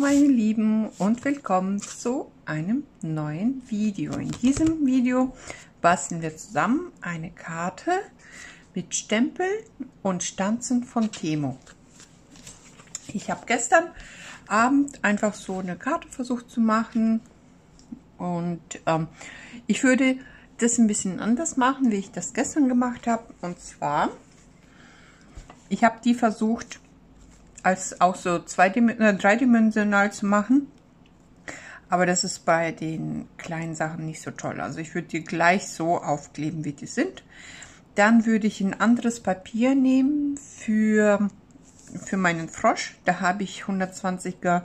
meine Lieben und willkommen zu einem neuen Video. In diesem Video basteln wir zusammen eine Karte mit Stempel und Stanzen von Temo. Ich habe gestern Abend einfach so eine Karte versucht zu machen und ähm, ich würde das ein bisschen anders machen, wie ich das gestern gemacht habe. Und zwar, ich habe die versucht als auch so äh, dreidimensional zu machen. Aber das ist bei den kleinen Sachen nicht so toll. Also ich würde die gleich so aufkleben, wie die sind. Dann würde ich ein anderes Papier nehmen für, für meinen Frosch. Da habe ich 120er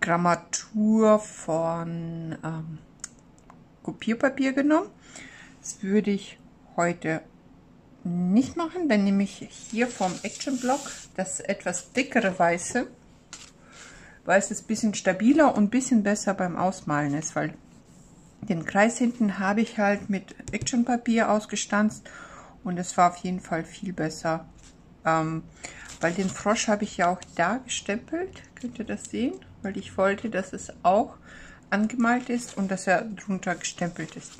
Grammatur von ähm, Kopierpapier genommen. Das würde ich heute nicht machen. Dann nehme ich hier vom Action Block das etwas dickere Weiße, weil es ein bisschen stabiler und ein bisschen besser beim Ausmalen ist, weil den Kreis hinten habe ich halt mit Actionpapier ausgestanzt und es war auf jeden Fall viel besser. Ähm, weil den Frosch habe ich ja auch da gestempelt, könnt ihr das sehen? Weil ich wollte, dass es auch angemalt ist und dass er drunter gestempelt ist.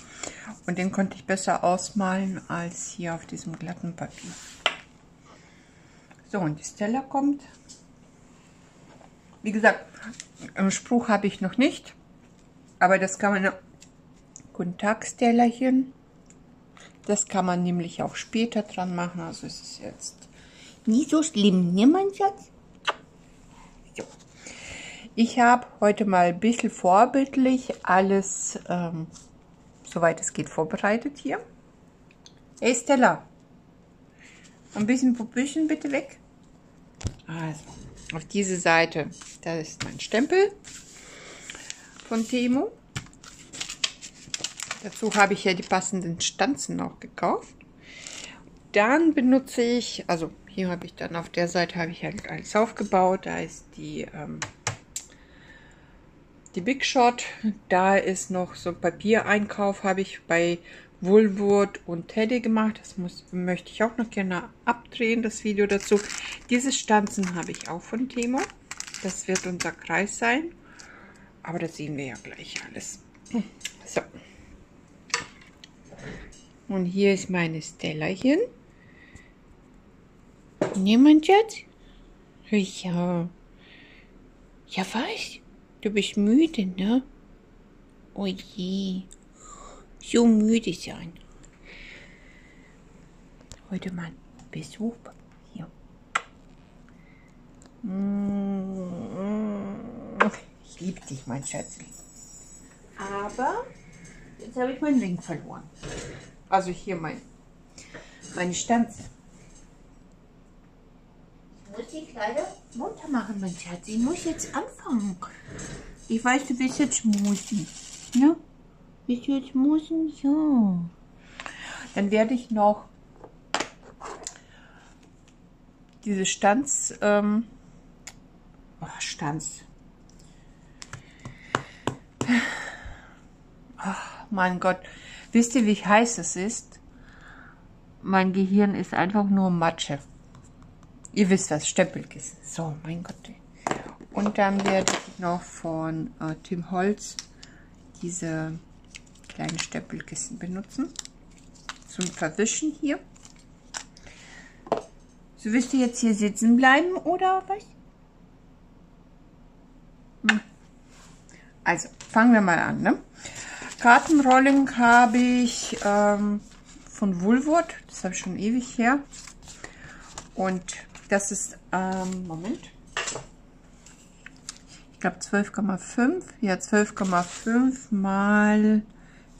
Und den konnte ich besser ausmalen als hier auf diesem glatten Papier. So, und die Stella kommt. Wie gesagt, einen Spruch habe ich noch nicht. Aber das kann man... Guten Tag, Stellerchen. Das kann man nämlich auch später dran machen. Also es ist jetzt nicht so schlimm, ne, mein Schatz? So. Ich habe heute mal ein bisschen vorbildlich alles, ähm, soweit es geht, vorbereitet hier. Hey Stella, ein bisschen Puppüchen bitte weg. Also, auf diese Seite, da ist mein Stempel von Temo. Dazu habe ich ja die passenden Stanzen noch gekauft. Dann benutze ich, also hier habe ich dann auf der Seite habe ich halt alles aufgebaut. Da ist die ähm, die Big Shot. Da ist noch so Papiereinkauf habe ich bei Woolworth und Teddy gemacht. Das muss, möchte ich auch noch gerne abdrehen, das Video dazu. Diese Stanzen habe ich auch von Temo. Das wird unser Kreis sein. Aber das sehen wir ja gleich alles. So. Und hier ist meine Stellerchen. Niemand jetzt? Ja. Ja, was? Du bist müde, ne? Oh je so müde sein. Heute mal Besuch hier. Ich liebe dich, mein Schätzchen. Aber jetzt habe ich meinen Ring verloren. Also hier mein, meine Stanze. Die Kleider runter machen, mein Schatz. Ich muss jetzt anfangen. Ich weiß, du bist jetzt Musi. Ja? Willst du jetzt musen? Ja. Dann werde ich noch diese Stanz, ähm, oh, Stanz. Oh, mein Gott. Wisst ihr, wie heiß es ist? Mein Gehirn ist einfach nur Matsche. Ihr wisst was, Stempelkissen. So, mein Gott. Und dann werde ich noch von äh, Tim Holz diese kleine Stempelkissen benutzen. Zum Verwischen hier. So willst du jetzt hier sitzen bleiben oder was? Hm. Also, fangen wir mal an. Ne? Kartenrolling habe ich ähm, von Woolworth. Das habe ich schon ewig her. Und das ist, ähm, Moment. Ich glaube 12,5. Ja, 12,5 mal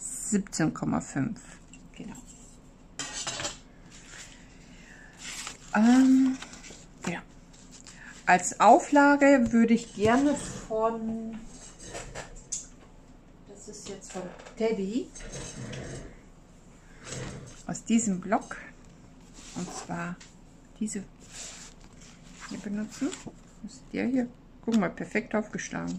17,5. Genau. Ähm, ja. Als Auflage würde ich gerne von, das ist jetzt von Teddy, aus diesem Block, und zwar diese hier benutzen. Das ist der hier. Guck mal, perfekt aufgeschlagen.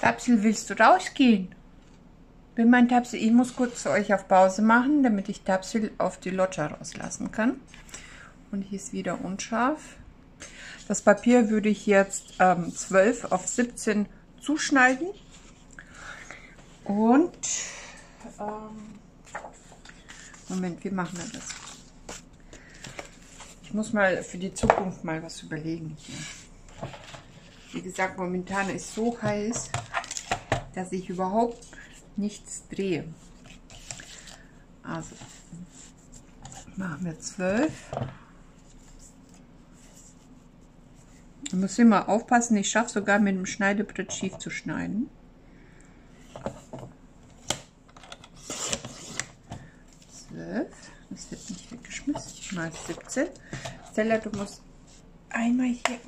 Kapsel, willst du rausgehen? bin mein Tapsil, ich muss kurz euch auf Pause machen, damit ich Tapsil auf die Loggia rauslassen kann. Und hier ist wieder unscharf. Das Papier würde ich jetzt ähm, 12 auf 17 zuschneiden. Und ähm, Moment, wie machen wir das? Ich muss mal für die Zukunft mal was überlegen hier. Wie gesagt, momentan ist so heiß, dass ich überhaupt nichts drehe. Also machen wir 12. Ich muss immer aufpassen, ich schaffe sogar mit dem Schneidebrett schief zu schneiden. Zwölf. Das wird nicht weggeschmissen. Mal 17. Stella, du musst einmal hier.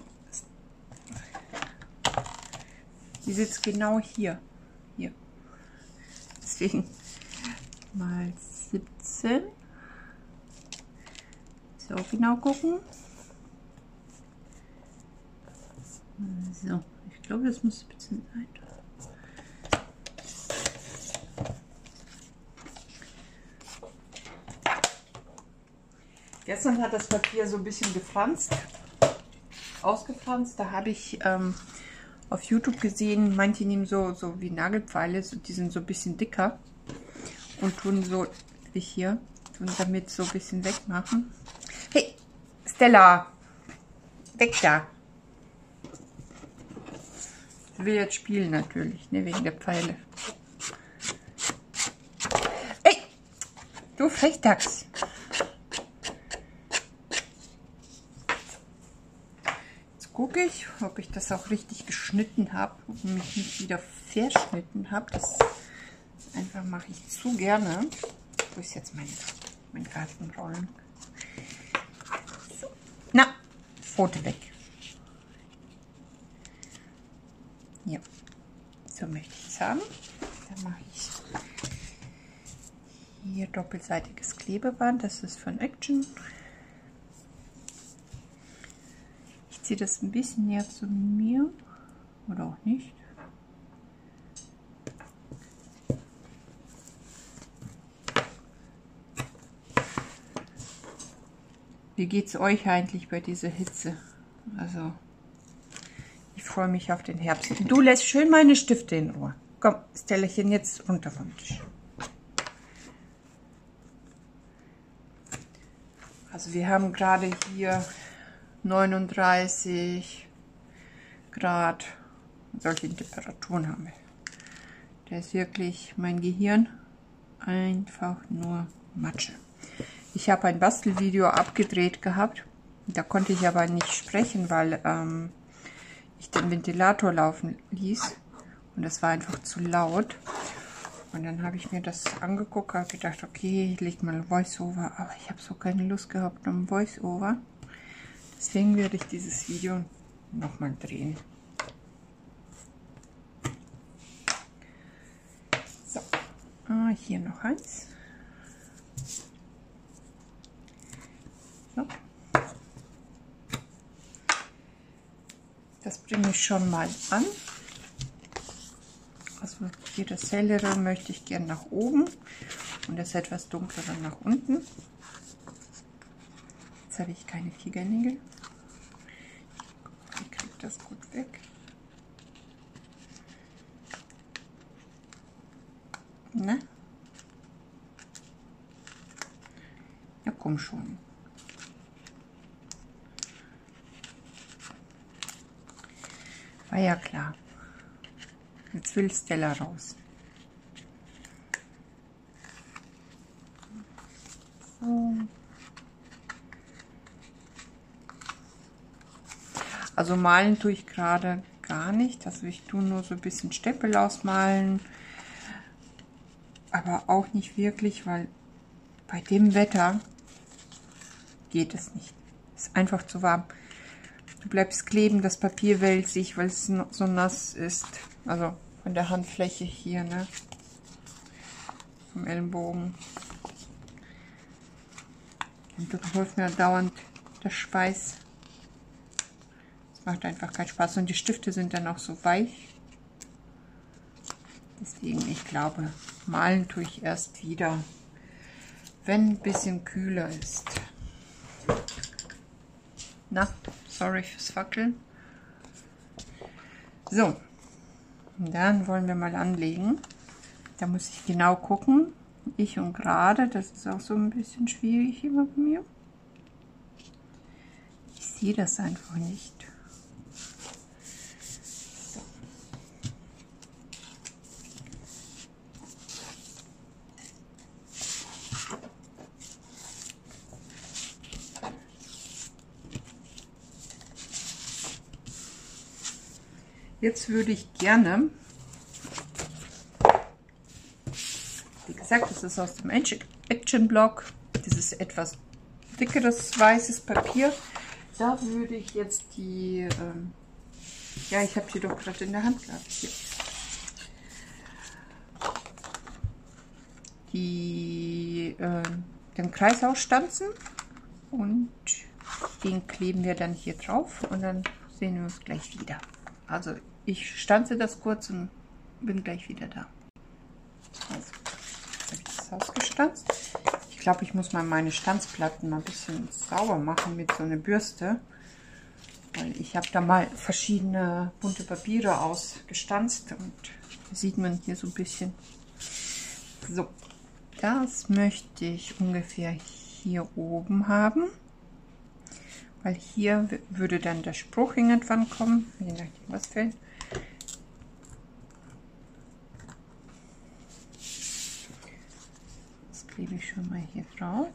Sie sitzt genau hier. Hier. Deswegen mal 17. So, genau gucken. So, ich glaube, das muss ein bisschen sein. Gestern hat das Papier so ein bisschen gefranst, ausgefranst. Da habe ich ähm, auf YouTube gesehen, manche nehmen so, so wie Nagelpfeile, so, die sind so ein bisschen dicker und tun so wie hier, tun damit so ein bisschen wegmachen. Hey, Stella, weg da. Ich will jetzt spielen natürlich, ne, wegen der Pfeile. Hey, du Frechdachs. Jetzt gucke ich, ob ich das auch richtig geschnitten habe und mich nicht wieder verschnitten habe. Das einfach mache ich zu gerne. Wo ist jetzt mein, mein Gartenrollen? So. Na, Foto weg. Ja, so möchte ich es haben. Dann mache ich hier doppelseitiges Klebeband. Das ist von Action. Ich ziehe das ein bisschen näher zu mir oder auch nicht. Wie geht es euch eigentlich bei dieser Hitze? Also freue mich auf den Herbst. Du lässt schön meine Stifte in Ruhe. Komm, Stellerchen, jetzt runter vom Tisch. Also wir haben gerade hier 39 Grad. Solche Temperaturen haben wir. Da ist wirklich mein Gehirn einfach nur Matsche. Ich habe ein Bastelvideo abgedreht gehabt. Da konnte ich aber nicht sprechen, weil ähm, ich den Ventilator laufen ließ. Und das war einfach zu laut. Und dann habe ich mir das angeguckt, habe gedacht, okay, ich lege mal Voice-Over. Aber ich habe so keine Lust gehabt um Voice-Over. Deswegen werde ich dieses Video nochmal drehen. So, ah, hier noch eins. So. Das bringe ich schon mal an. Also hier das hellere möchte ich gerne nach oben und das etwas dunklere nach unten. Jetzt habe ich keine Fingernägel. Das gut weg. Ne? Ja, komm schon. War ja klar. Jetzt will Stella raus. So. Also malen tue ich gerade gar nicht. Also ich tue nur so ein bisschen Steppel ausmalen. Aber auch nicht wirklich, weil bei dem Wetter geht es nicht. Ist einfach zu warm. Du bleibst kleben, das Papier wälzt sich, weil es so nass ist. Also von der Handfläche hier, ne? Vom Ellenbogen. Und du holst mir dauernd der Schweiß. Macht einfach keinen Spaß. Und die Stifte sind dann auch so weich. Deswegen, ich glaube, malen tue ich erst wieder, wenn ein bisschen kühler ist. Na, sorry fürs Fackeln. So, dann wollen wir mal anlegen. Da muss ich genau gucken. Ich und gerade, das ist auch so ein bisschen schwierig immer bei mir. Ich sehe das einfach nicht. Jetzt würde ich gerne, wie gesagt, das ist aus dem Action Block, dieses etwas dickeres weißes Papier. Da würde ich jetzt die, ähm, ja, ich habe die doch gerade in der Hand gehabt. Hier. Die, äh, den Kreis ausstanzen und den kleben wir dann hier drauf und dann sehen wir uns gleich wieder. Also ich stanze das kurz und bin gleich wieder da. Also, habe ich das ausgestanzt. Ich glaube, ich muss mal meine Stanzplatten mal ein bisschen sauber machen mit so einer Bürste. Weil ich habe da mal verschiedene bunte Papiere ausgestanzt und sieht man hier so ein bisschen. So, das möchte ich ungefähr hier oben haben. Weil hier würde dann der Spruch irgendwann kommen, je nachdem was fällt. klebe ich schon mal hier drauf.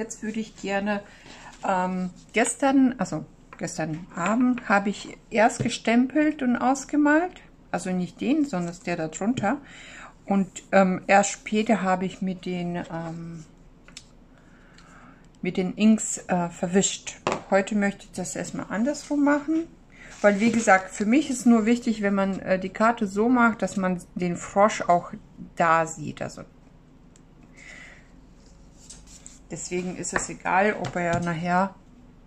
Jetzt würde ich gerne ähm, gestern, also gestern Abend, habe ich erst gestempelt und ausgemalt. Also nicht den, sondern der da drunter. Und ähm, erst später habe ich mit den, ähm, mit den Inks äh, verwischt. Heute möchte ich das erstmal andersrum machen. Weil, wie gesagt, für mich ist nur wichtig, wenn man äh, die Karte so macht, dass man den Frosch auch da sieht. Also Deswegen ist es egal, ob er nachher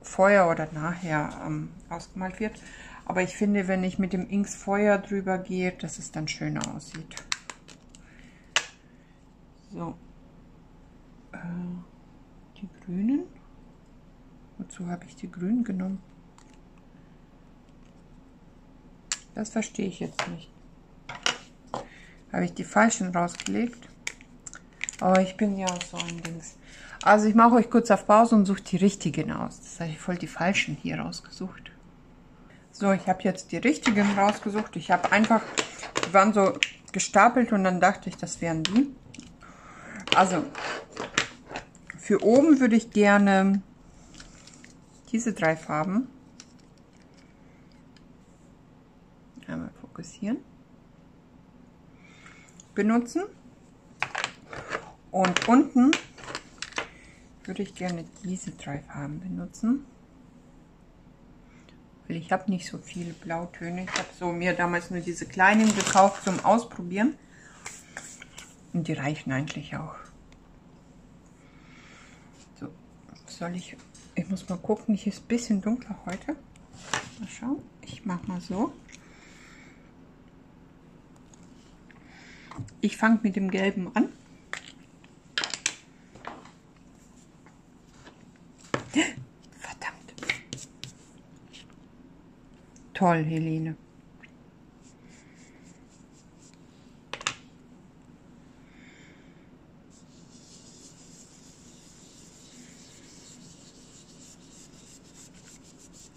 vorher oder nachher ähm, ausgemalt wird. Aber ich finde, wenn ich mit dem Inks Feuer drüber gehe, dass es dann schöner aussieht. So. Äh, die grünen. Wozu habe ich die grünen genommen? Das verstehe ich jetzt nicht. Habe ich die falschen rausgelegt? Aber ich bin ja so ein Dings. Also ich mache euch kurz auf Pause und suche die richtigen aus. Das habe ich voll die falschen hier rausgesucht. So, ich habe jetzt die richtigen rausgesucht. Ich habe einfach, die waren so gestapelt und dann dachte ich, das wären die. Also, für oben würde ich gerne diese drei Farben einmal fokussieren, benutzen. Und unten würde ich gerne diese drei Farben benutzen. Weil ich habe nicht so viele Blautöne. Ich habe so mir damals nur diese kleinen gekauft zum Ausprobieren. Und die reichen eigentlich auch. So, soll ich... Ich muss mal gucken, ich ist ein bisschen dunkler heute. Mal schauen. Ich mache mal so. Ich fange mit dem Gelben an. Toll, Helene.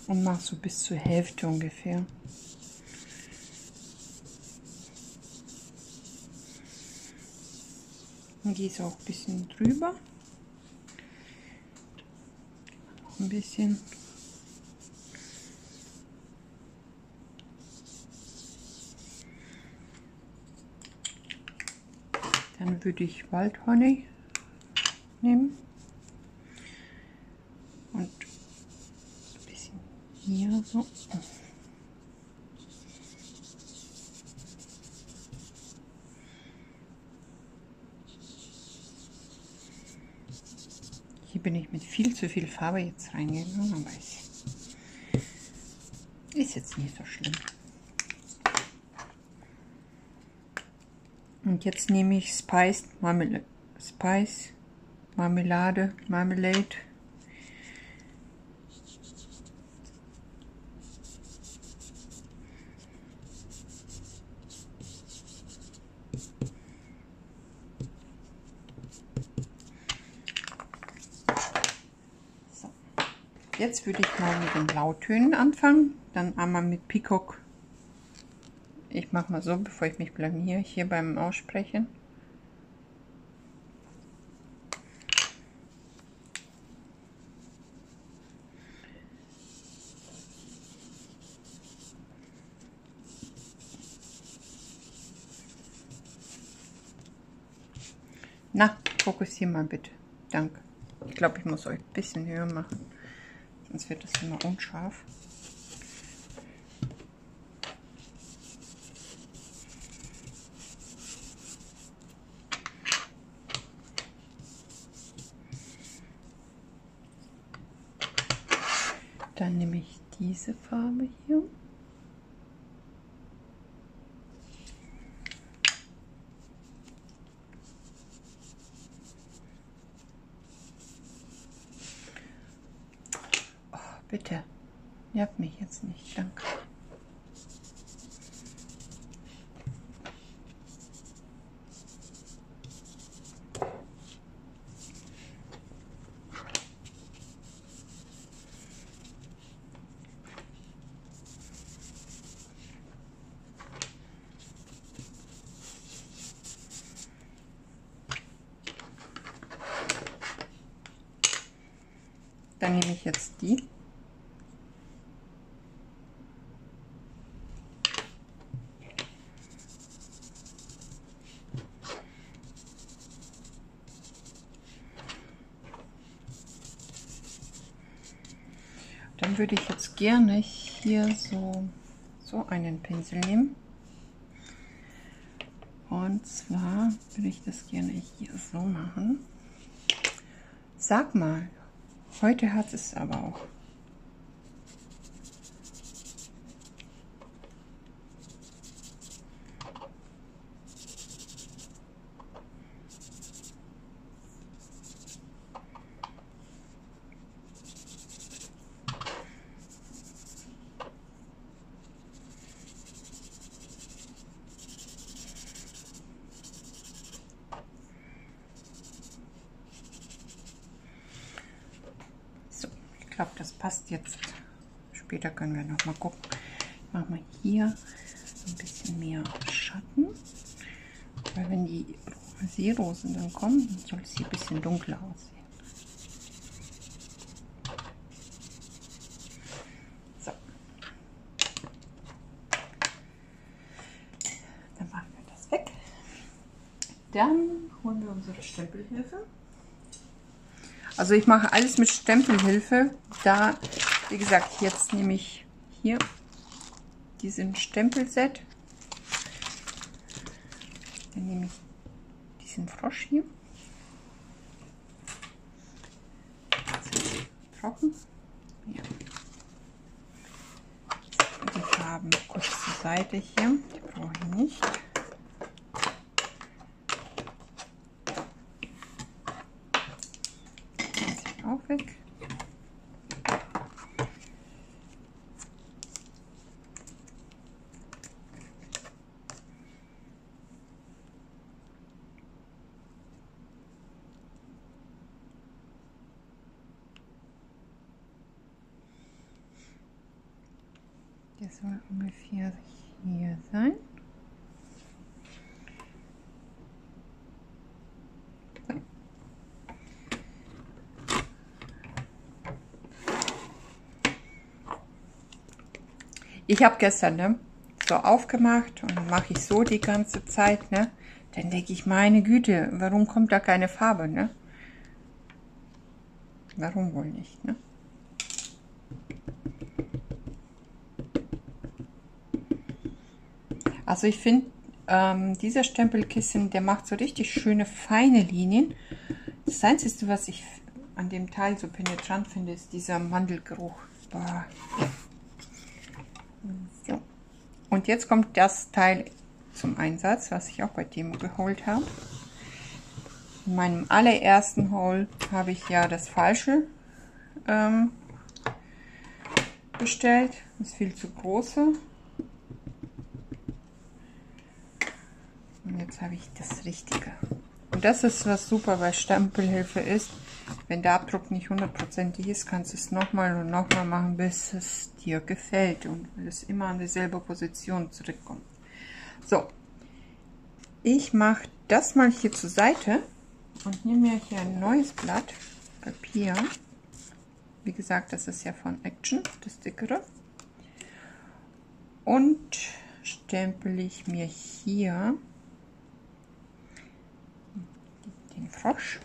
Und mach so bis zur Hälfte ungefähr. Und gieße auch ein bisschen drüber. Ein bisschen. Dann würde ich Waldhonig nehmen. Und ein bisschen hier so. Hier bin ich mit viel zu viel Farbe jetzt reingegangen, aber ist, ist jetzt nicht so schlimm. Und jetzt nehme ich Spiced Marmelade, Spice, Marmelade, Marmelade. Jetzt würde ich mal mit den Blautönen anfangen, dann einmal mit Peacock ich mache mal so, bevor ich mich blamier, hier beim Aussprechen. Na, fokussier mal bitte. Danke. Ich glaube, ich muss euch ein bisschen höher machen. Sonst wird das immer unscharf. Dann nehme ich diese Farbe hier. Oh, bitte, nervt mich jetzt nicht, danke. Dann die. Dann würde ich jetzt gerne hier so, so einen Pinsel nehmen. Und zwar würde ich das gerne hier so machen. Sag mal, Heute hat es aber auch. glaube, das passt jetzt. Später können wir noch mal gucken. Ich mache mal hier ein bisschen mehr Schatten. Weil wenn die Seerosen dann kommen, soll es hier ein bisschen dunkler aussehen. So. Dann machen wir das weg. Dann holen wir unsere Stempelhilfe. Also ich mache alles mit Stempelhilfe. Da, wie gesagt, jetzt nehme ich hier diesen Stempelset. Dann nehme ich diesen Frosch hier. trocken. Ja. Die Farben kurz zur Seite hier. Die brauche ich nicht. auch weg. Der ungefähr hier sein. Ich habe gestern ne, so aufgemacht und mache ich so die ganze Zeit. Ne, Dann denke ich, meine Güte, warum kommt da keine Farbe, ne? Warum wohl nicht, ne? Also ich finde, ähm, dieser Stempelkissen, der macht so richtig schöne, feine Linien. Das Einzige, was ich an dem Teil so penetrant finde, ist dieser Mandelgeruch. Boah. So. Und jetzt kommt das Teil zum Einsatz, was ich auch bei Demo geholt habe. In meinem allerersten Haul habe ich ja das falsche ähm, bestellt. Das ist viel zu große. Und jetzt habe ich das Richtige. Und das ist, was super bei Stempelhilfe ist. Wenn der Abdruck nicht hundertprozentig ist, kannst du es nochmal und nochmal machen, bis es dir gefällt und es immer an dieselbe Position zurückkommt. So, ich mache das mal hier zur Seite und nehme mir hier ein neues Blatt Papier. Wie gesagt, das ist ja von Action, das dickere. Und stempel ich mir hier den Frosch.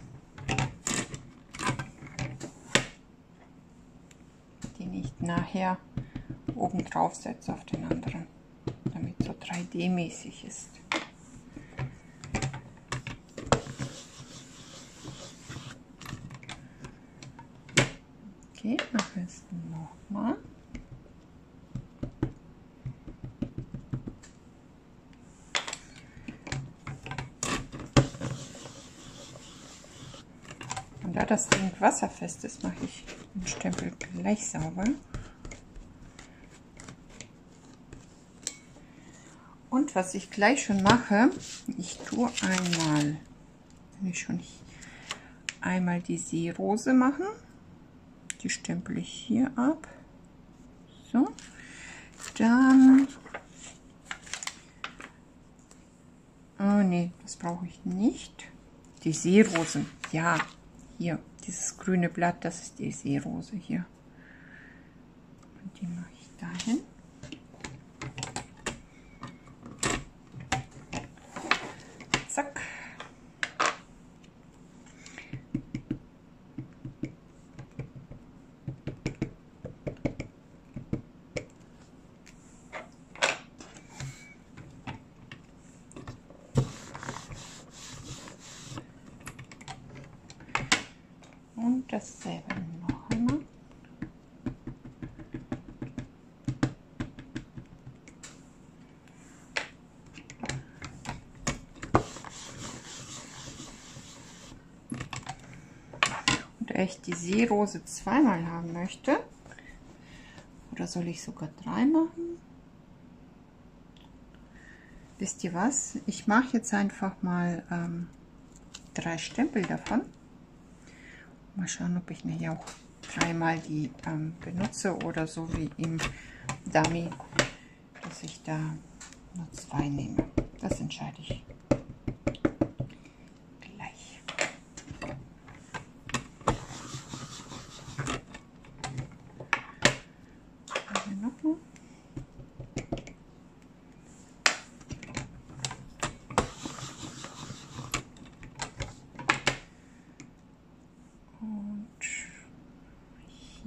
Den ich nachher oben drauf setze auf den anderen, damit so 3D-mäßig ist. Okay, mache es nochmal. Und da das Ding wasserfest ist, mache ich den Stempel gleich sauber. Und was ich gleich schon mache, ich tue einmal, wenn ich schon einmal die Seerose machen. Die stempel ich hier ab. So. Dann. Oh nee, das brauche ich nicht. Die Seerosen. Ja, hier. Dieses grüne Blatt, das ist die Seerose hier. Und die mache ich dahin. und dasselbe noch einmal. Und da ich die Seerose zweimal haben möchte, oder soll ich sogar drei machen? Wisst ihr was? Ich mache jetzt einfach mal ähm, drei Stempel davon. Mal schauen, ob ich nachher auch dreimal die ähm, benutze oder so wie im Dummy, dass ich da nur zwei nehme. Das entscheide ich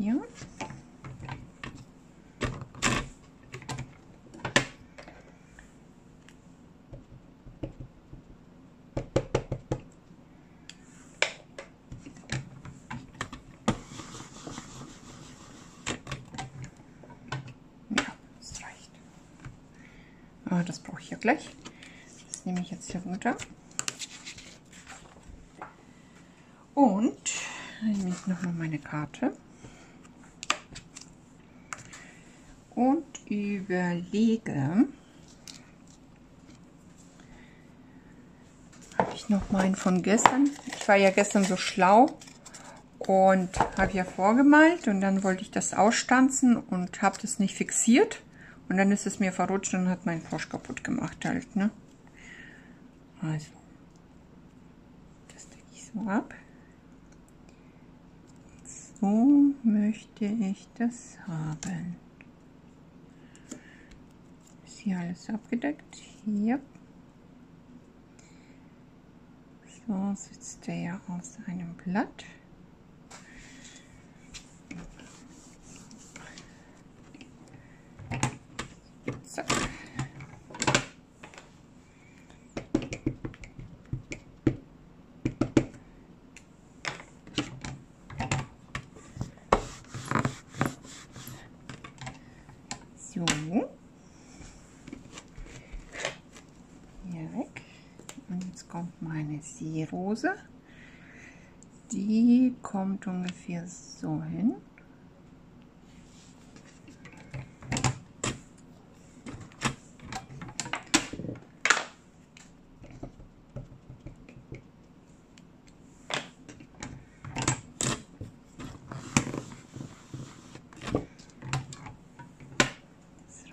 hier. Ja, das reicht. Ah, das brauche ich ja gleich. Das nehme ich jetzt hier runter. Und nehme ich nochmal meine Karte. und überlege, habe ich noch meinen von gestern. Ich war ja gestern so schlau und habe ja vorgemalt und dann wollte ich das ausstanzen und habe das nicht fixiert und dann ist es mir verrutscht und hat meinen Frosch kaputt gemacht halt, ne? Also, das decke ich so ab. So möchte ich das haben hier alles abgedeckt. Hier. So sitzt der ja aus einem Blatt. Zack. So. Hier weg. Und jetzt kommt meine Seerose. Die kommt ungefähr so hin.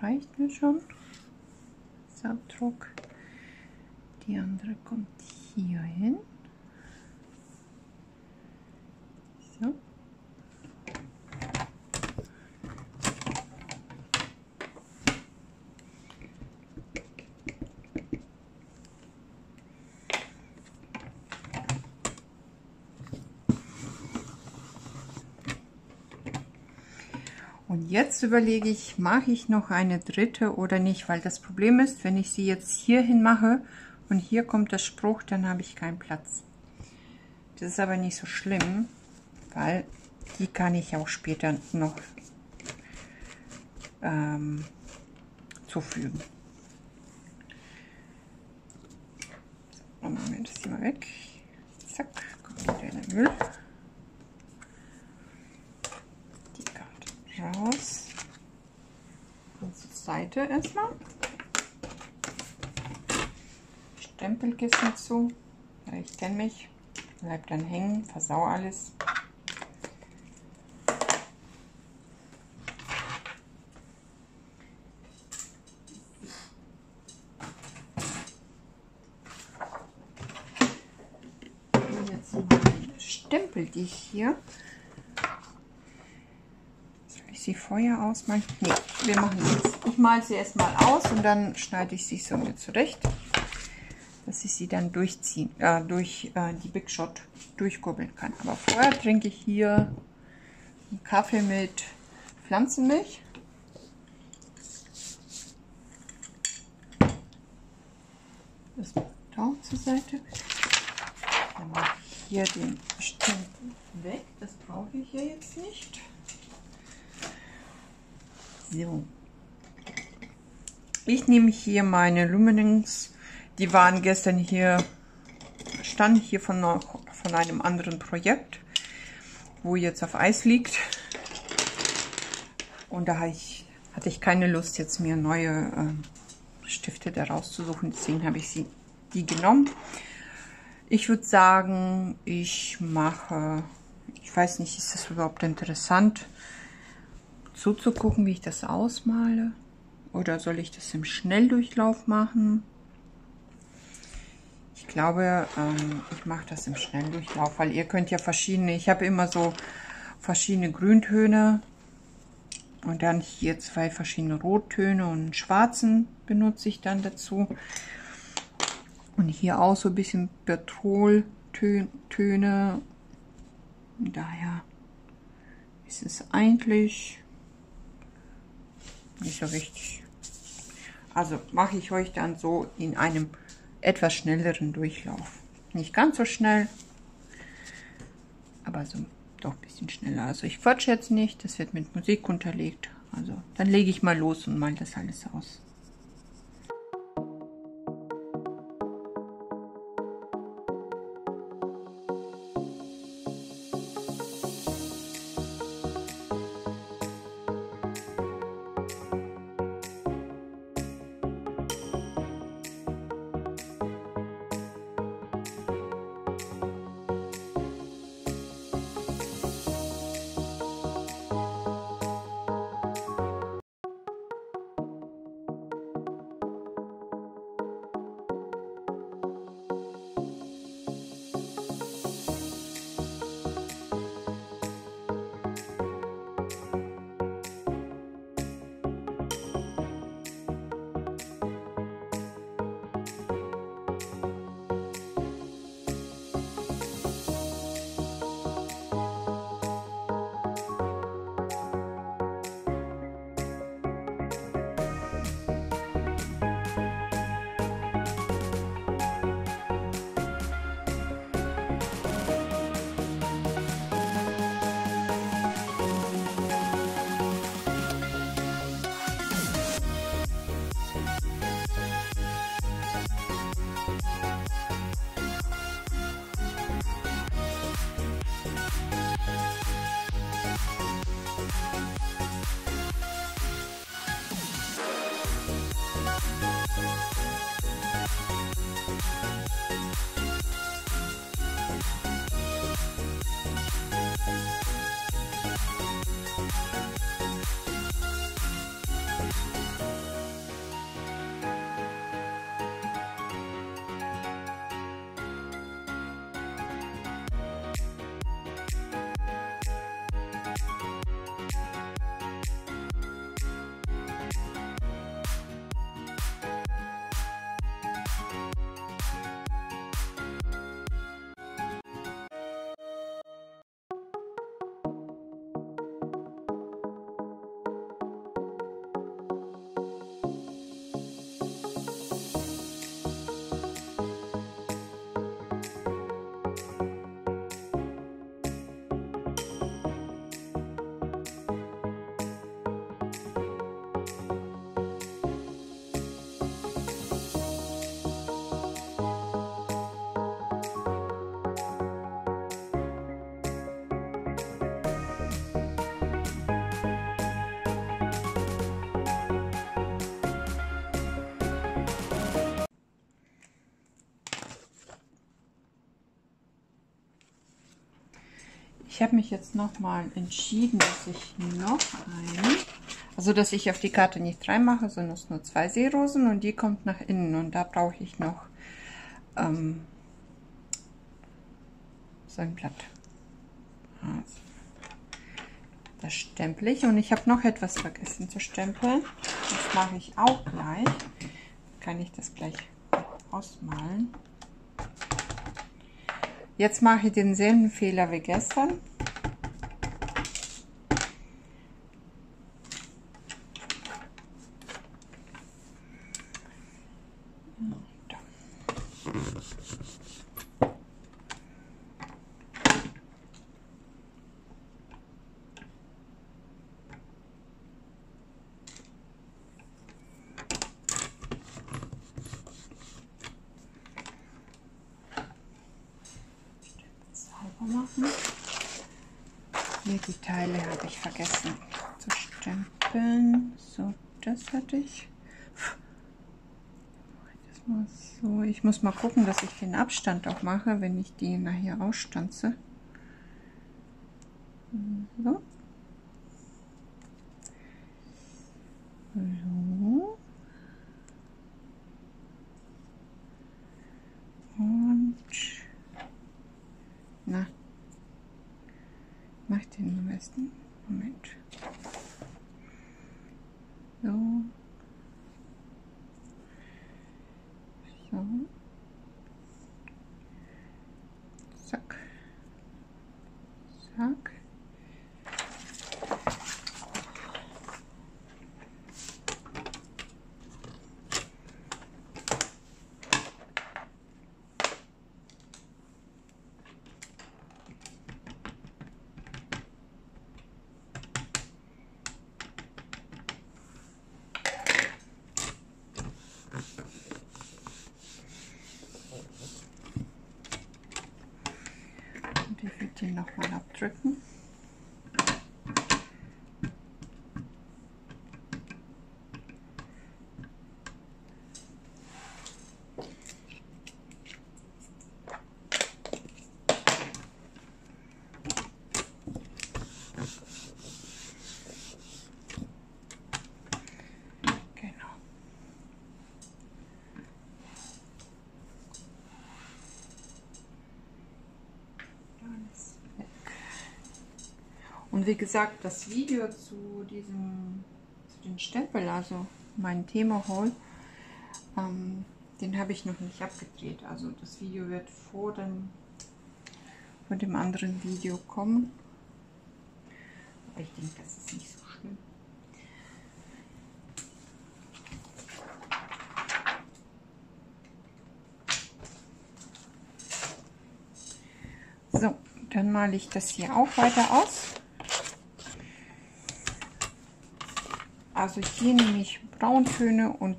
reicht mir schon. Abdruck. Die andere kommt hier hin. So. Und jetzt überlege ich, mache ich noch eine dritte oder nicht, weil das Problem ist, wenn ich sie jetzt hier hin mache und hier kommt der Spruch, dann habe ich keinen Platz. Das ist aber nicht so schlimm, weil die kann ich auch später noch ähm, zufügen. So, machen wir das hier mal weg. Zack, kommt wieder in den Müll. raus. Und zur Seite erstmal. Stempelkissen zu. Ich kenne mich. Bleibt dann hängen, versau alles. Stempel dich hier sie vorher ausmalen? Nee, wir machen jetzt. Ich male sie erstmal aus und dann schneide ich sie so mir zurecht, dass ich sie dann durchziehen, äh, durch äh, die Big Shot durchkurbeln kann. Aber vorher trinke ich hier einen Kaffee mit Pflanzenmilch. Das da zur Seite. Dann mache ich hier den Stempel weg. Das brauche ich ja jetzt nicht. So. Ich nehme hier meine Luminings. Die waren gestern hier, standen hier von, von einem anderen Projekt, wo jetzt auf Eis liegt. Und da hatte ich, hatte ich keine Lust, jetzt mir neue äh, Stifte daraus zu suchen. Deswegen habe ich sie, die genommen. Ich würde sagen, ich mache, ich weiß nicht, ist das überhaupt interessant? Zuzugucken, wie ich das ausmale? Oder soll ich das im Schnelldurchlauf machen? Ich glaube, ähm, ich mache das im Schnelldurchlauf, weil ihr könnt ja verschiedene, ich habe immer so verschiedene Grüntöne und dann hier zwei verschiedene Rottöne und einen schwarzen benutze ich dann dazu. Und hier auch so ein bisschen Petroltöne. Daher ist es eigentlich nicht so wichtig. Also mache ich euch dann so in einem etwas schnelleren Durchlauf. Nicht ganz so schnell, aber so doch ein bisschen schneller. Also ich quatsche jetzt nicht, das wird mit Musik unterlegt. Also dann lege ich mal los und mal das alles aus. Ich habe mich jetzt nochmal entschieden, dass ich noch eine, also dass ich auf die Karte nicht reinmache, sondern es nur zwei Seerosen und die kommt nach innen und da brauche ich noch ähm, so ein Blatt. Also, das stempel ich und ich habe noch etwas vergessen zu stempeln. Das mache ich auch gleich. Kann ich das gleich ausmalen. Jetzt mache ich denselben Fehler wie gestern. machen. Hier die Teile habe ich vergessen zu stempeln. So, das hatte ich. Das mal so. Ich muss mal gucken, dass ich den Abstand auch mache, wenn ich die nachher ausstanze. So. Und na, mach den am besten. Moment. So. So. Zack. Zack. den nochmal abdrücken. Und wie gesagt, das Video zu diesem, zu den Stempel, also mein Thema Haul, ähm, den habe ich noch nicht abgedreht. Also das Video wird vor dem, vor dem anderen Video kommen. Aber ich denke, das ist nicht so schlimm. So, dann male ich das hier auch weiter aus. Also hier nehme ich Brauntöne und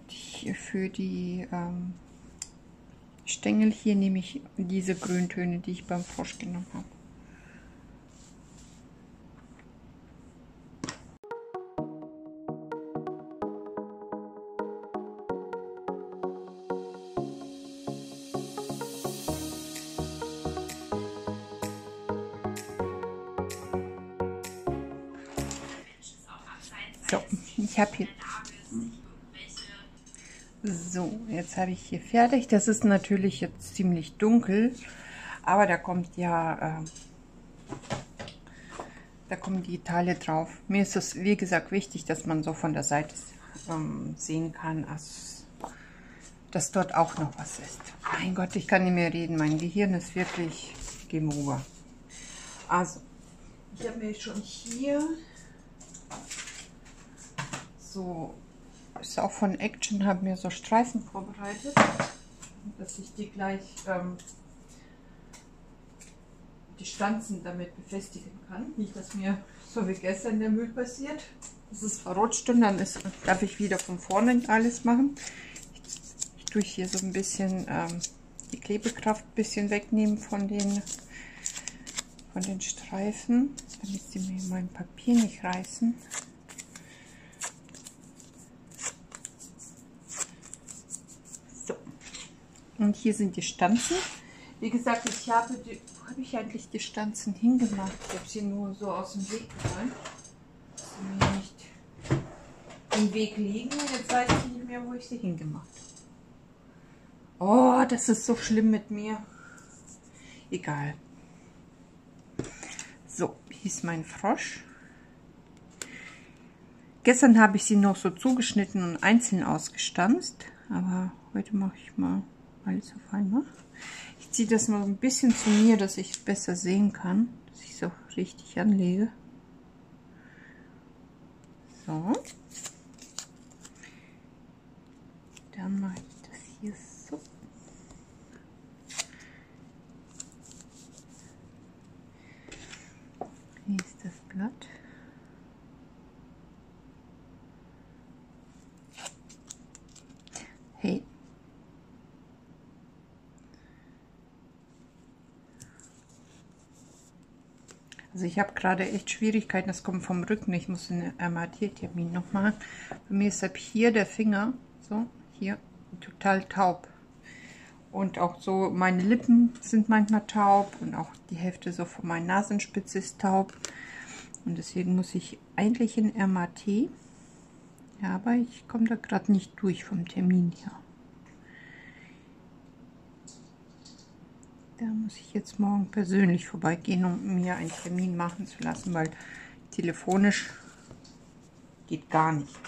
für die ähm, Stängel hier nehme ich diese Grüntöne, die ich beim Frosch genommen habe. Habe hier So, jetzt habe ich hier fertig. Das ist natürlich jetzt ziemlich dunkel, aber da kommt ja, äh, da kommen die Teile drauf. Mir ist es, wie gesagt, wichtig, dass man so von der Seite ähm, sehen kann, als, dass dort auch noch was ist. Mein Gott, ich kann nicht mehr reden. Mein Gehirn ist wirklich Game. Also, ich habe mir schon hier so ist auch von Action, habe mir so Streifen vorbereitet, dass ich die gleich ähm, die Stanzen damit befestigen kann. Nicht, dass mir so wie gestern der Müll passiert. Das ist verrutscht und dann ist, darf ich wieder von vorne alles machen. Ich, tue hier so ein bisschen ähm, die Klebekraft ein bisschen wegnehmen von den von den Streifen, damit sie mir mein Papier nicht reißen. Und hier sind die Stanzen. Wie gesagt, ich habe die, wo habe ich eigentlich die Stanzen hingemacht? Ich habe sie nur so aus dem Weg geräumt. Dass sie mir nicht im Weg liegen. Jetzt weiß ich nicht mehr, wo ich sie hingemacht habe. Oh, das ist so schlimm mit mir. Egal. So, hier ist mein Frosch. Gestern habe ich sie noch so zugeschnitten und einzeln ausgestanzt. Aber heute mache ich mal alles auf einmal. Ich ziehe das noch ein bisschen zu mir, dass ich es besser sehen kann, dass ich es auch richtig anlege. So. Dann mache ich das hier so. Hier ist das Blatt. Hey, Also ich habe gerade echt Schwierigkeiten, das kommt vom Rücken. Ich muss einen MRT-Termin noch. Bei mir ist hier der Finger, so hier, total taub. Und auch so meine Lippen sind manchmal taub und auch die Hälfte so von meiner Nasenspitze ist taub. Und deswegen muss ich eigentlich in MRT. Ja, aber ich komme da gerade nicht durch vom Termin her. Da muss ich jetzt morgen persönlich vorbeigehen, um mir einen Termin machen zu lassen, weil telefonisch geht gar nicht.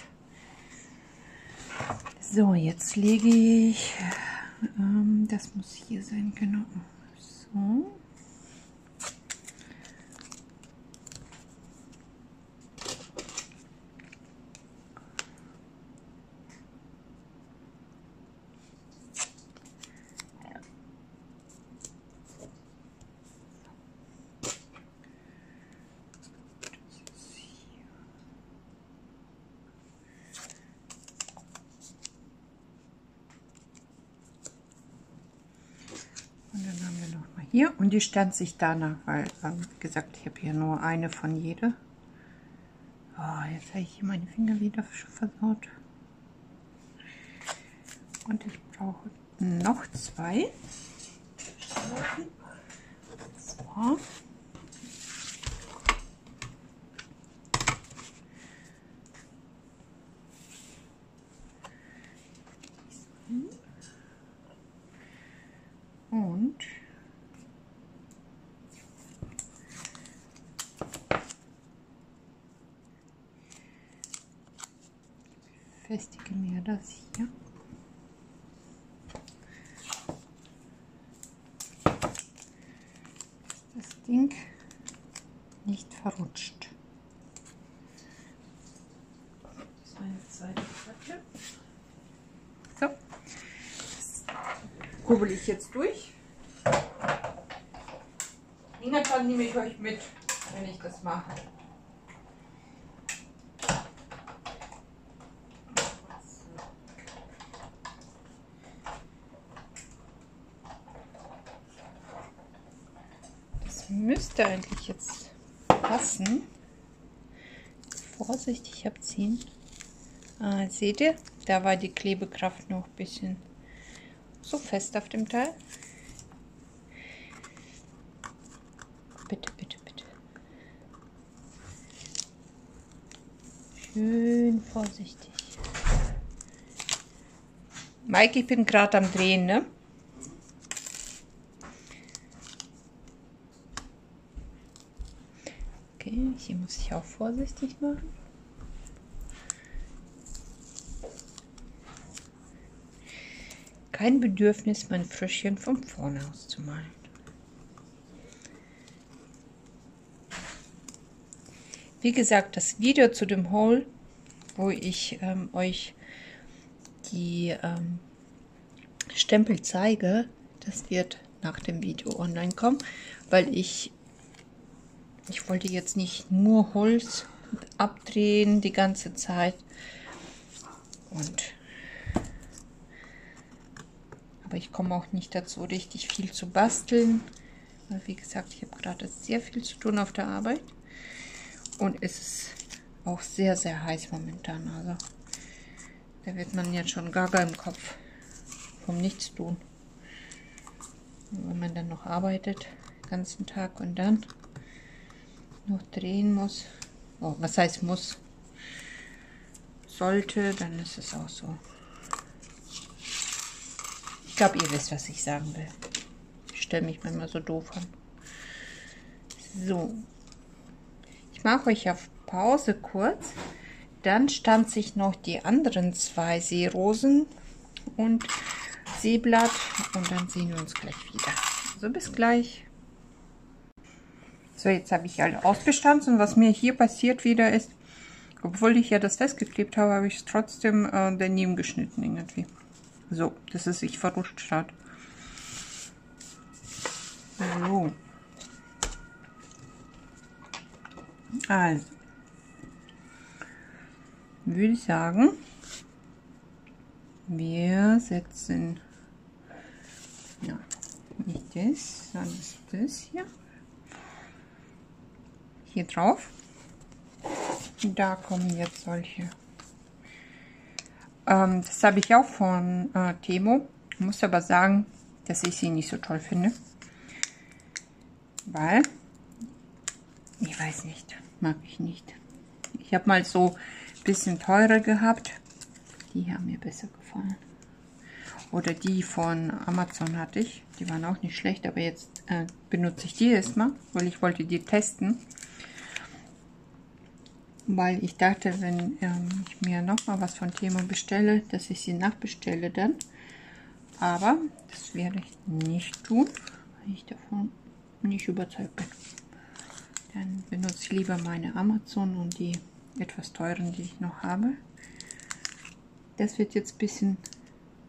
So, jetzt lege ich, ähm, das muss hier sein, genau. So. hier und die stand sich danach, weil, ähm, wie gesagt, ich habe hier nur eine von jeder. Oh, jetzt habe ich hier meine Finger wieder versaut. Und ich brauche noch zwei. Und festige mir das hier. Das Ding nicht verrutscht. Das ist meine zweite Platte. So, das kurbel ich jetzt durch. Hintergrund nehme ich euch mit, wenn ich das mache. Müsste eigentlich jetzt passen. Vorsichtig abziehen. Ah, seht ihr? Da war die Klebekraft noch ein bisschen so fest auf dem Teil. Bitte, bitte, bitte. Schön vorsichtig. Mike, ich bin gerade am Drehen, ne? Okay, hier muss ich auch vorsichtig machen. Kein Bedürfnis, mein Fröschchen von vorne aus zu malen. Wie gesagt, das Video zu dem Hole, wo ich ähm, euch die ähm, Stempel zeige, das wird nach dem Video online kommen, weil ich ich wollte jetzt nicht nur Holz abdrehen die ganze Zeit. Und aber ich komme auch nicht dazu richtig viel zu basteln. Weil wie gesagt ich habe gerade sehr viel zu tun auf der Arbeit. Und es ist auch sehr sehr heiß momentan. Also da wird man jetzt schon gaga im Kopf vom Nichtstun. Und wenn man dann noch arbeitet, den ganzen Tag und dann noch drehen muss, oh, was heißt muss, sollte, dann ist es auch so. Ich glaube, ihr wisst, was ich sagen will. Ich stelle mich manchmal so doof an. So. Ich mache euch auf Pause kurz. Dann stand sich noch die anderen zwei Seerosen und Seeblatt und dann sehen wir uns gleich wieder. Also bis gleich. So, jetzt habe ich alle ausgestanzt und was mir hier passiert wieder ist, obwohl ich ja das festgeklebt habe, habe ich es trotzdem äh, daneben geschnitten irgendwie. So, dass es sich verrutscht hat. So. Also würde ich sagen, wir setzen, ja, nicht das, sondern das hier, hier drauf. Da kommen jetzt solche. Ähm, das habe ich auch von äh, Temo. Muss aber sagen, dass ich sie nicht so toll finde. Weil, ich weiß nicht, mag ich nicht. Ich habe mal so bisschen teurer gehabt. Die haben mir besser gefallen. Oder die von Amazon hatte ich. Die waren auch nicht schlecht, aber jetzt äh, benutze ich die erstmal, weil ich wollte die testen. Weil ich dachte, wenn ähm, ich mir noch mal was von Temo bestelle, dass ich sie nachbestelle dann. Aber das werde ich nicht tun, weil ich davon nicht überzeugt bin. Dann benutze ich lieber meine Amazon und die etwas teuren, die ich noch habe. Das wird jetzt ein bisschen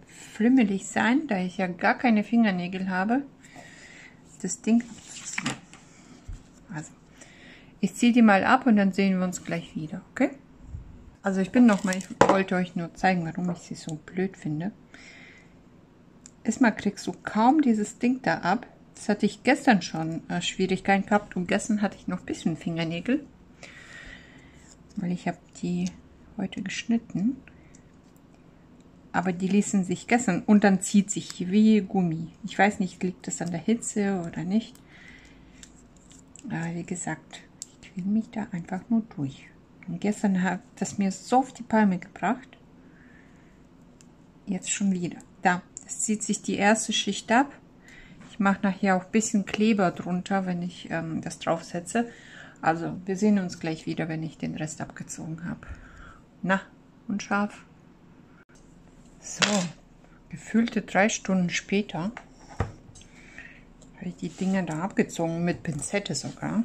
flimmelig sein, da ich ja gar keine Fingernägel habe. Das Ding abzuziehen. Ich ziehe die mal ab und dann sehen wir uns gleich wieder, okay? Also ich bin noch mal, ich wollte euch nur zeigen, warum ich sie so blöd finde. Erstmal kriegst du kaum dieses Ding da ab. Das hatte ich gestern schon äh, Schwierigkeiten gehabt und gestern hatte ich noch ein bisschen Fingernägel weil ich habe die heute geschnitten. Aber die ließen sich gestern und dann zieht sich wie Gummi. Ich weiß nicht, liegt das an der Hitze oder nicht. Aber wie gesagt, quäle mich da einfach nur durch. Und gestern hat das mir so auf die Palme gebracht. Jetzt schon wieder. Da, das zieht sich die erste Schicht ab. Ich mache nachher auch ein bisschen Kleber drunter, wenn ich ähm, das draufsetze. Also, wir sehen uns gleich wieder, wenn ich den Rest abgezogen habe. Na, und scharf. So, gefühlte drei Stunden später habe ich die Dinger da abgezogen, mit Pinzette sogar.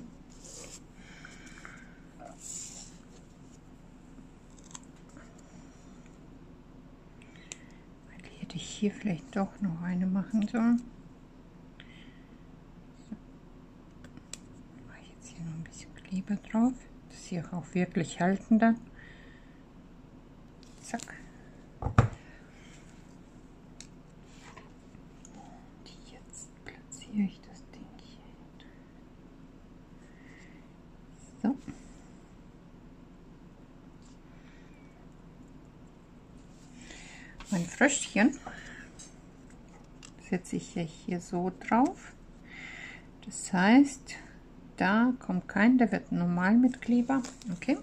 Hätte ich hier vielleicht doch noch eine machen sollen. Kleber drauf, dass sie auch wirklich halten dann. Zack. Und jetzt platziere ich das Ding hier. So. Mein Fröschchen sitze ich ja hier so drauf. Das heißt, da kommt kein, der wird normal mit Kleber. Okay.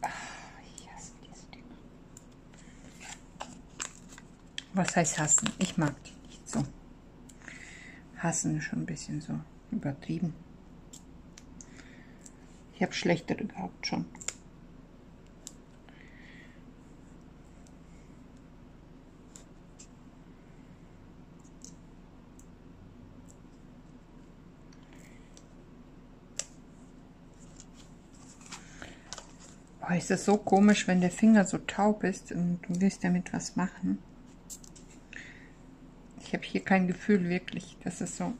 Ah, Was heißt hassen? Ich mag die nicht so. Hassen ist schon ein bisschen so übertrieben. Ich habe schlechtere gehabt schon. Boah, ist das so komisch, wenn der Finger so taub ist und du willst damit was machen. Ich habe hier kein Gefühl wirklich. Das ist so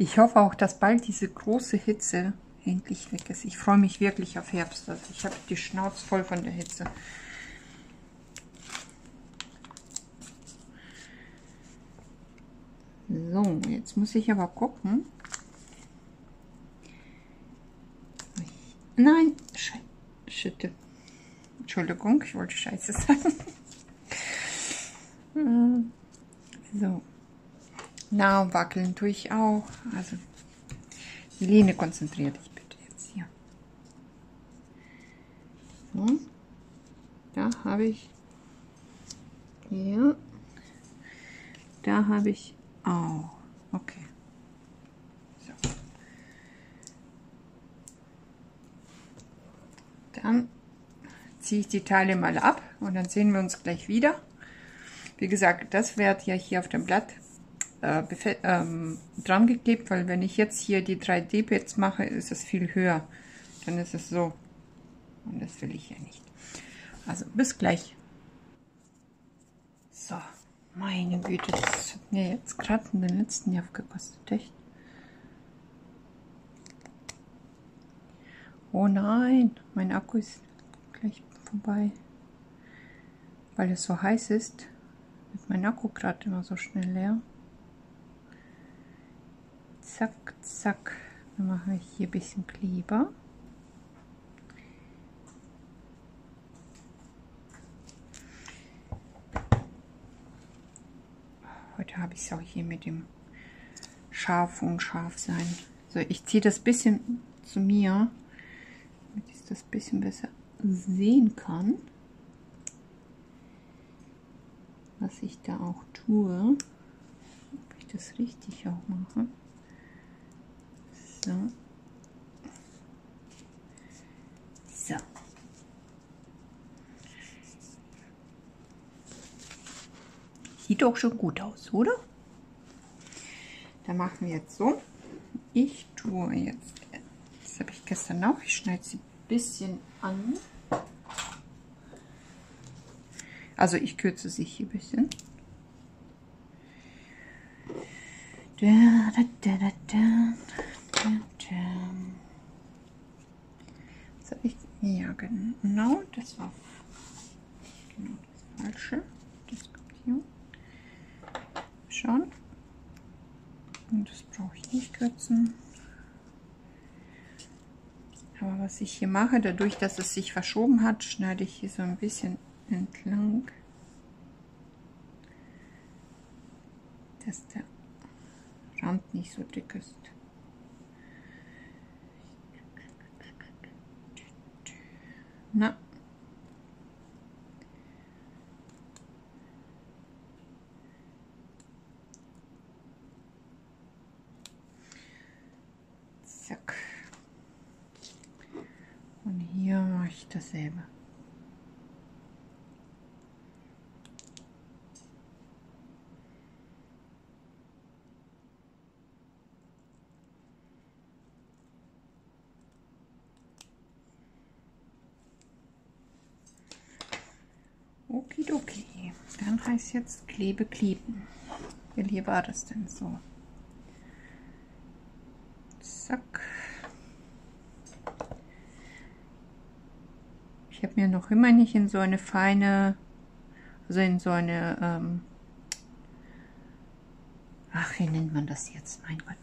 Ich hoffe auch, dass bald diese große Hitze endlich weg ist. Ich freue mich wirklich auf Herbst. Also ich habe die Schnauze voll von der Hitze. So, jetzt muss ich aber gucken. Nein, Schütte. Entschuldigung, ich wollte Scheiße sagen. so. Na, wackeln tue ich auch. Also, Lene, konzentriere dich bitte jetzt hier. So. Da habe ich hier. Da habe ich auch. Okay. So. Dann ziehe ich die Teile mal ab und dann sehen wir uns gleich wieder. Wie gesagt, das wird ja hier auf dem Blatt äh, ähm, dran geklebt, weil wenn ich jetzt hier die 3D-Pads mache, ist es viel höher. Dann ist es so. Und das will ich ja nicht. Also bis gleich. So, meine Güte, das hat mir jetzt gerade in den letzten Jahr gekostet, echt. Oh nein, mein Akku ist gleich vorbei. Weil es so heiß ist, wird mein Akku gerade immer so schnell leer. Zack, zack. Dann mache ich hier ein bisschen Kleber. Heute habe ich es auch hier mit dem scharf und scharf sein. So, ich ziehe das bisschen zu mir, damit ich das bisschen besser sehen kann, was ich da auch tue. Ob ich das richtig auch mache. So. So. Sieht doch schon gut aus, oder? Dann machen wir jetzt so. Ich tue jetzt, das habe ich gestern auch, ich schneide sie ein bisschen an. Also ich kürze sie hier ein bisschen. Da, da, da, da, da. So, ich, ja, genau, das war genau das Falsche. Das kommt hier. Schon. Und das brauche ich nicht kürzen. Aber was ich hier mache, dadurch, dass es sich verschoben hat, schneide ich hier so ein bisschen entlang, dass der Rand nicht so dick ist. Na. Zack. Und hier mache ich dasselbe. Okidoki. Dann heißt jetzt Klebe kleben. Wie war das denn so? Zack. Ich habe mir noch immer nicht in so eine feine, also in so eine, ähm, ach, wie nennt man das jetzt? Mein Gott.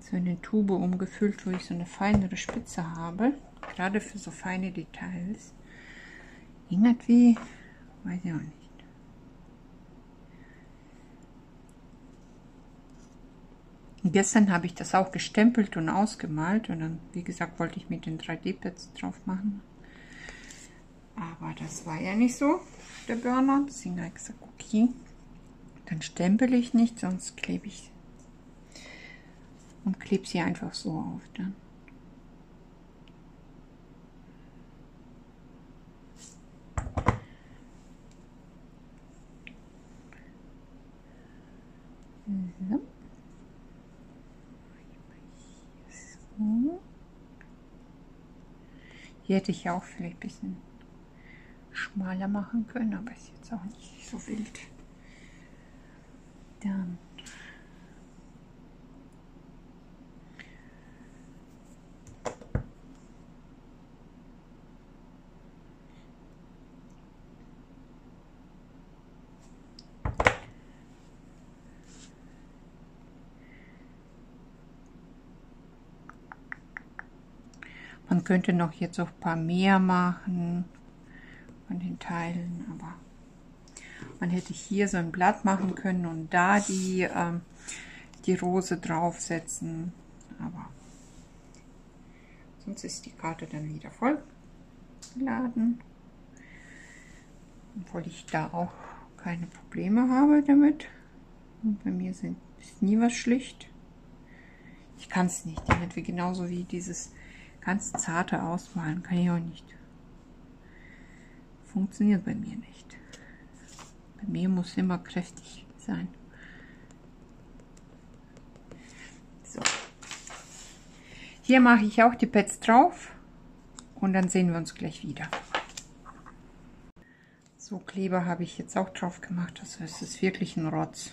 So eine Tube umgefüllt, wo ich so eine feinere Spitze habe. Gerade für so feine Details. Irgendwie, weiß ich auch nicht. gestern habe ich das auch gestempelt und ausgemalt und dann, wie gesagt, wollte ich mit den 3D-Pads drauf machen. Aber das war ja nicht so, der Burner. Deswegen habe ich gesagt, okay, dann stempel ich nicht, sonst klebe ich und klebe sie einfach so auf dann. So. Hier hätte ich ja auch vielleicht ein bisschen schmaler machen können, aber ist jetzt auch nicht so wild. Dann Könnte noch jetzt auch ein paar mehr machen von den Teilen, aber man hätte hier so ein Blatt machen können und da die, ähm, die Rose draufsetzen. Aber sonst ist die Karte dann wieder voll geladen. Obwohl ich da auch keine Probleme habe damit. Und bei mir sind, ist nie was schlicht. Ich kann es nicht. Irgendwie genauso wie dieses ganz zarte Ausmalen kann ich auch nicht. Funktioniert bei mir nicht. Bei mir muss immer kräftig sein. So. Hier mache ich auch die Pads drauf und dann sehen wir uns gleich wieder. So, Kleber habe ich jetzt auch drauf gemacht. Heißt, es ist wirklich ein Rotz.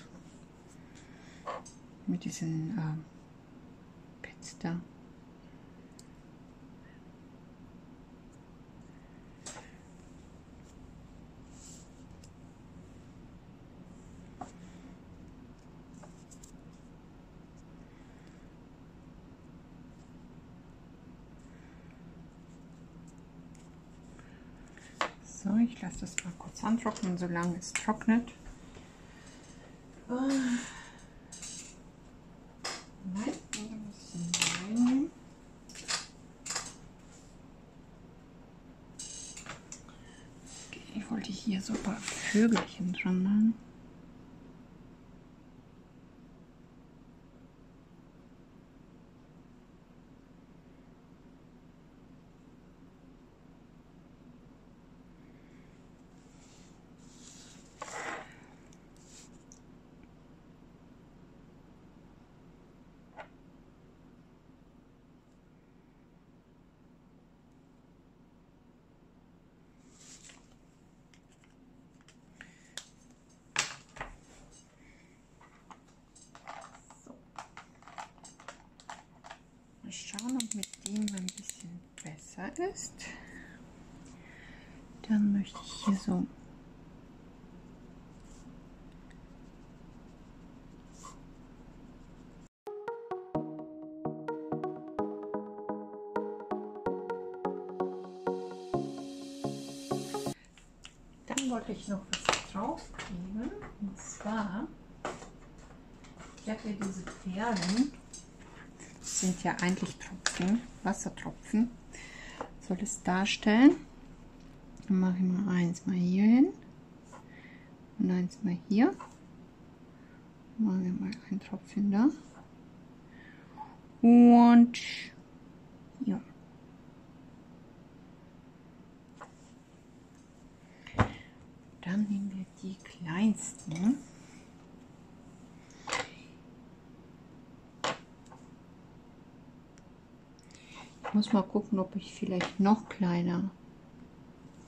Mit diesen äh, Pads da. So, ich lasse das mal kurz antrocknen, solange es trocknet. Nein, okay, ich wollte hier so ein paar Vögelchen dran machen. Mal schauen, ob mit dem ein bisschen ist. Dann möchte ich hier so Dann wollte ich noch was draufkleben. Und zwar, ich habe ja diese Perlen sind ja eigentlich Tropfen, Wassertropfen. Soll es darstellen. Dann mache ich mal eins mal hier hin und eins mal hier. Machen wir mal ein Tropfen da. Und ja. Dann nehmen wir die kleinsten. Ich muss mal gucken, ob ich vielleicht noch kleiner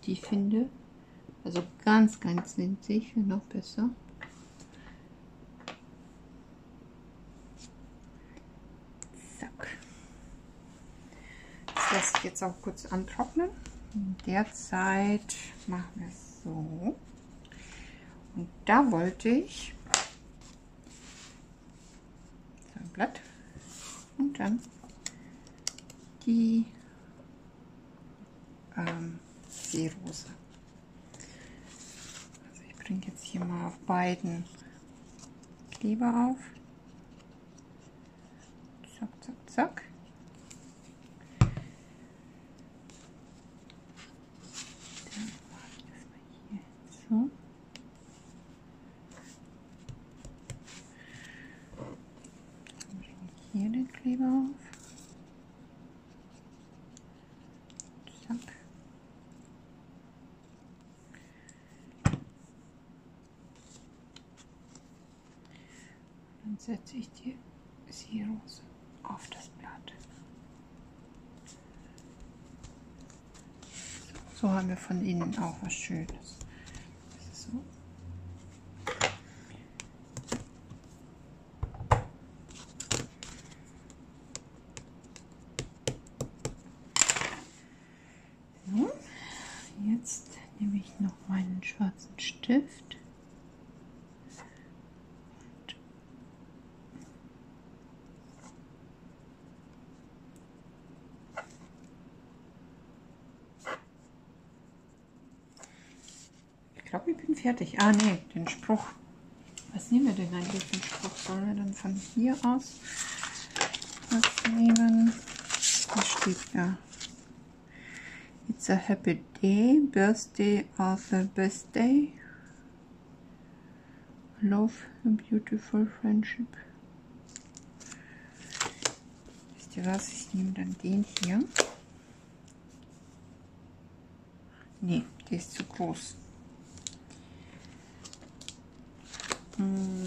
die finde. Also ganz, ganz winzig wäre noch besser. Zack. Das lasse ich jetzt auch kurz antrocknen. In der Zeit machen wir es so. Und da wollte ich so ein Blatt und dann die ähm, Seerose. Also ich bringe jetzt hier mal auf beiden Kleber auf. Zack, zack, zack. Setze ich die Seerose auf das Blatt. So haben wir von innen auch was Schönes. So. so. Jetzt nehme ich noch meinen schwarzen Stift. glaube, ich bin fertig. Ah, nee, den Spruch. Was nehmen wir denn eigentlich für einen Spruch? Sollen wir dann von hier aus was nehmen? Da steht ja. It's a happy day, birthday of the best day. Love a beautiful friendship. Wisst ihr was? Ich nehme dann den hier. Nee, der ist zu groß. Hm.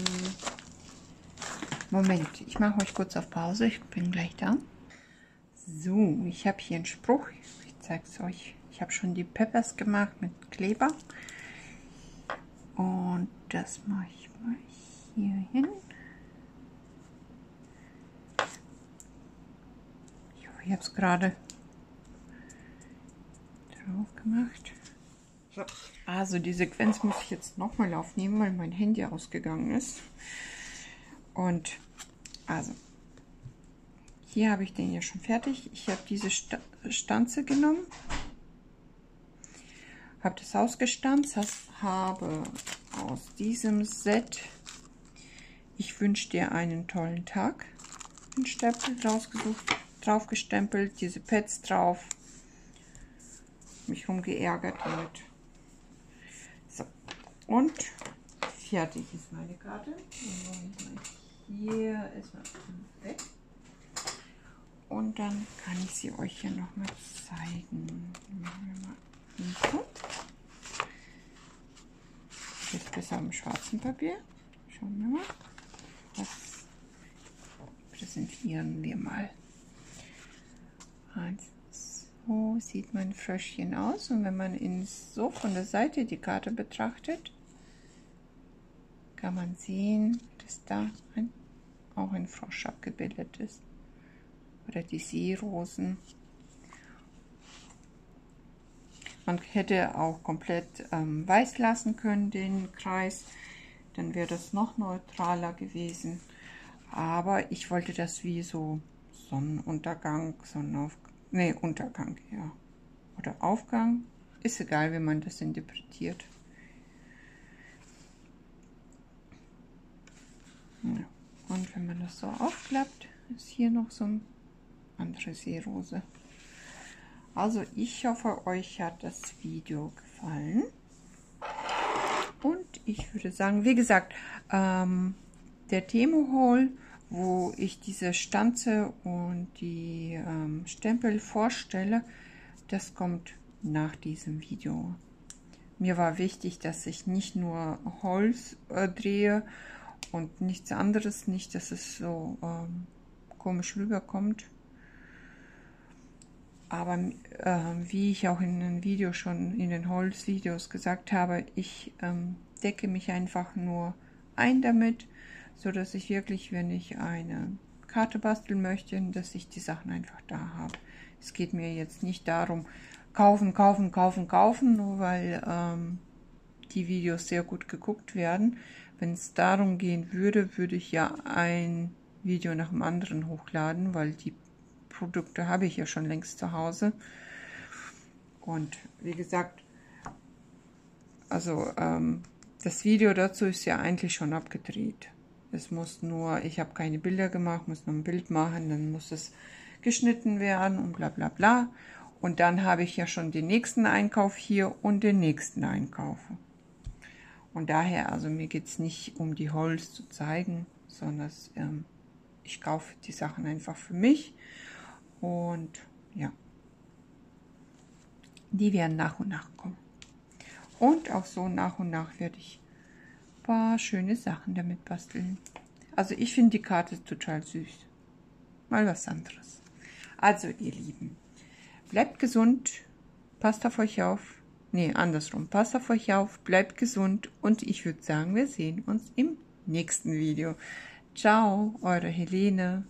Moment, ich mache euch kurz auf Pause. Ich bin gleich da. So, ich habe hier einen Spruch. Ich zeige es euch. Ich habe schon die Peppers gemacht mit Kleber. Und das mache ich mal hier hin. Ich hoffe, ich habe es gerade drauf gemacht. So. Also die Sequenz muss ich jetzt nochmal aufnehmen, weil mein Handy ausgegangen ist. Und also, hier habe ich den ja schon fertig. Ich habe diese Sta Stanze genommen, habe das ausgestanzt, habe aus diesem Set Ich wünsche dir einen tollen Tag den Stempel rausgesucht, drauf gestempelt, diese Pads drauf, mich rumgeärgert damit. Und fertig ist meine Karte. Hier erstmal weg. Und dann kann ich sie euch hier noch mal zeigen. Machen wir mal so. Jetzt besser am schwarzen Papier. Schauen wir mal. Was präsentieren wir mal. Also so sieht mein Fröschchen aus. Und wenn man ihn so von der Seite die Karte betrachtet, kann man sehen, dass da ein, auch ein Frosch abgebildet ist. Oder die Seerosen. Man hätte auch komplett ähm, weiß lassen können, den Kreis. Dann wäre das noch neutraler gewesen. Aber ich wollte das wie so Sonnenuntergang, Sonnenaufgang, nee, Untergang, ja. Oder Aufgang. Ist egal, wie man das interpretiert. Und wenn man das so aufklappt, ist hier noch so eine andere Seerose. Also ich hoffe, euch hat das Video gefallen. Und ich würde sagen, wie gesagt, ähm, der Temo-Haul, wo ich diese Stanze und die ähm, Stempel vorstelle, das kommt nach diesem Video. Mir war wichtig, dass ich nicht nur Holz äh, drehe und nichts anderes, nicht, dass es so ähm, komisch rüberkommt. Aber äh, wie ich auch in den Video schon in den Holzvideos gesagt habe, ich ähm, decke mich einfach nur ein damit, so dass ich wirklich, wenn ich eine Karte basteln möchte, dass ich die Sachen einfach da habe. Es geht mir jetzt nicht darum, kaufen, kaufen, kaufen, kaufen, nur weil ähm, die Videos sehr gut geguckt werden. Wenn es darum gehen würde, würde ich ja ein Video nach dem anderen hochladen, weil die Produkte habe ich ja schon längst zu Hause. Und wie gesagt, also ähm, das Video dazu ist ja eigentlich schon abgedreht. Es muss nur, ich habe keine Bilder gemacht, muss nur ein Bild machen, dann muss es geschnitten werden und bla bla bla. Und dann habe ich ja schon den nächsten Einkauf hier und den nächsten Einkauf. Und daher, also mir geht es nicht um die Holz zu zeigen, sondern ähm, ich kaufe die Sachen einfach für mich. Und ja, die werden nach und nach kommen. Und auch so nach und nach werde ich ein paar schöne Sachen damit basteln. Also ich finde die Karte total süß. Mal was anderes. Also ihr Lieben, bleibt gesund, passt auf euch auf. Nee, andersrum. Passt auf euch auf, bleibt gesund und ich würde sagen, wir sehen uns im nächsten Video. Ciao, eure Helene.